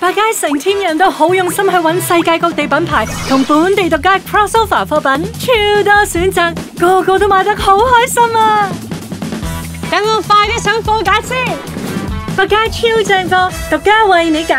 百佳成千人都好用心去揾世界各地品牌同本地独家 crossover 货品，超多选择，个个都买得好开心啊！等我快啲上货架先，百佳超正货，独家为你拣。